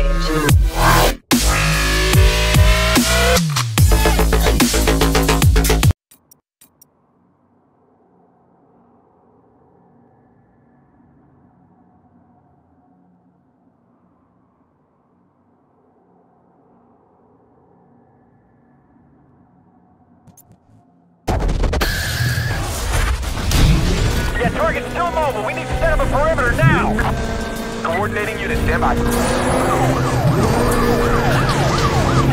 Yeah, target's still mobile. We need to set up a perimeter now. Coordinating unit, stand by.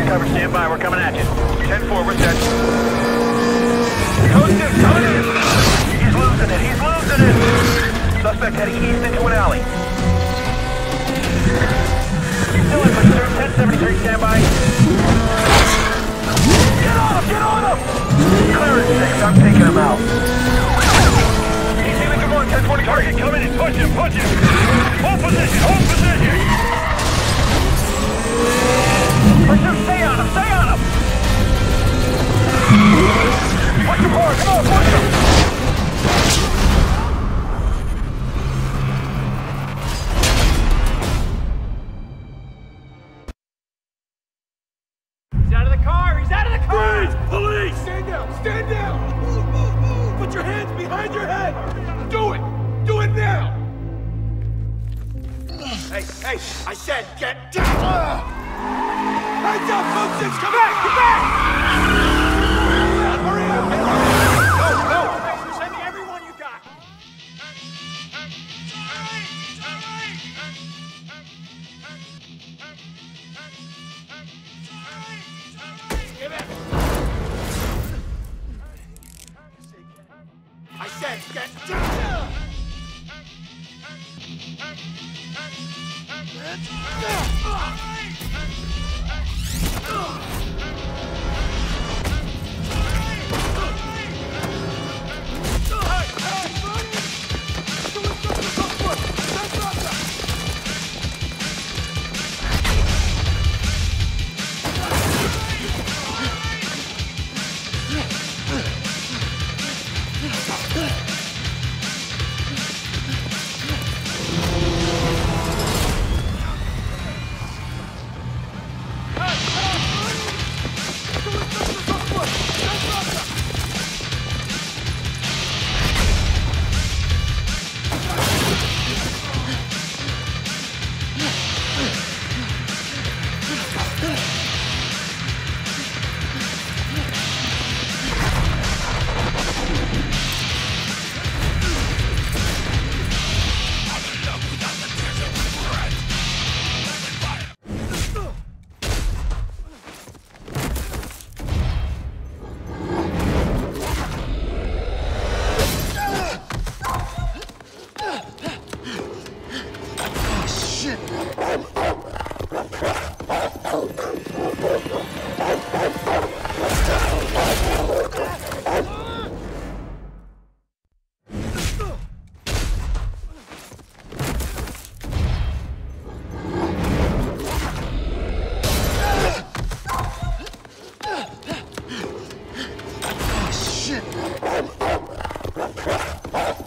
Cover, stand by. We're coming at you. 10-4, we're set. Code 6, coming in. He's losing it. He's losing it. Suspect heading east into an alley. Still in pursuit. 1073, stand by. Get on him! Get on him! Clearance 6, I'm taking him out. Easy, Lincoln 1, 1020 target coming in. Push him, push him. Hey! I said get down! Hands up! Six, come back! Come back! Send me everyone you got! I said get down! 人。啊啊啊 Oh!